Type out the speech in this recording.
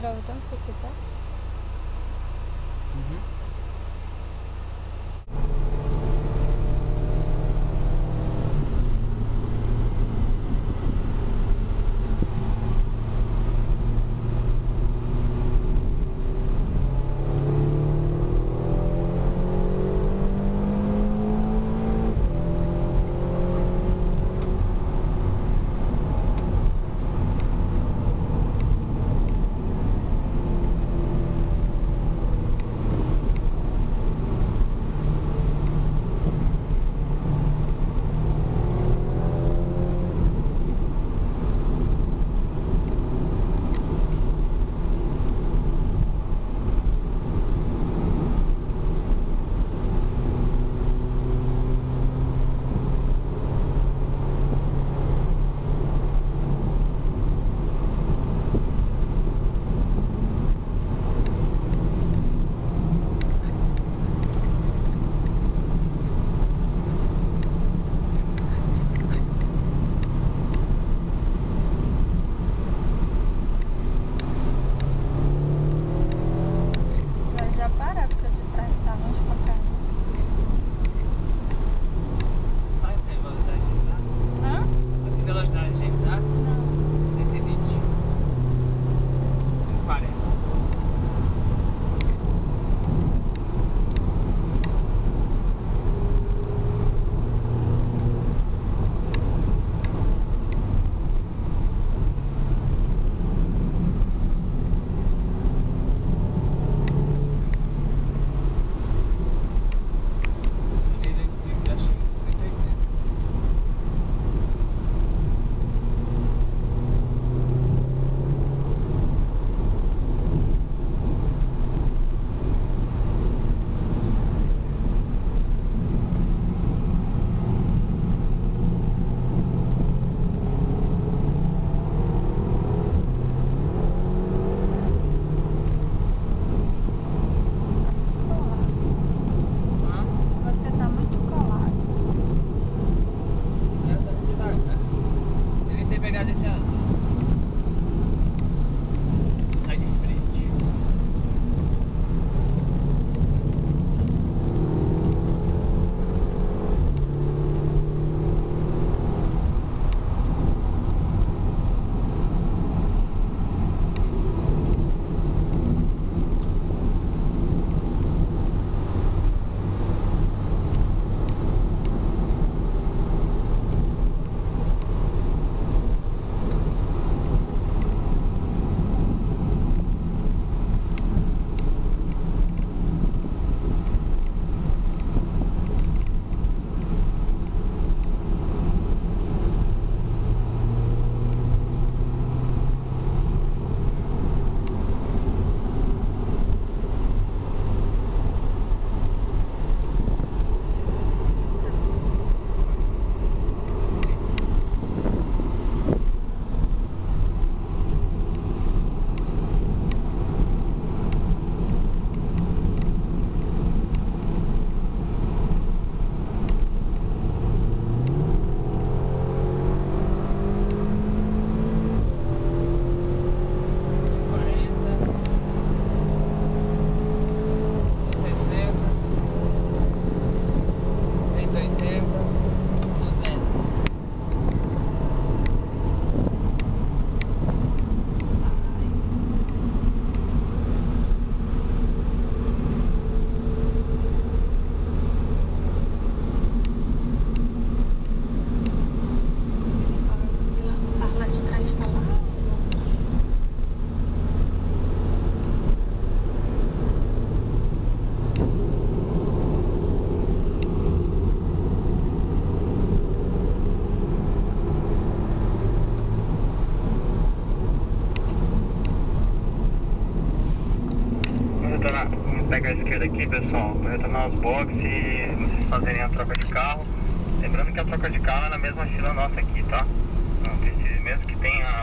Segurava tanto que você tá? Retornar, vamos pegar a esquerda aqui, pessoal, retornar aos boxes e vocês fazerem a troca de carro. Lembrando que a troca de carro é na mesma fila nossa aqui, tá? Precisa, mesmo que tenha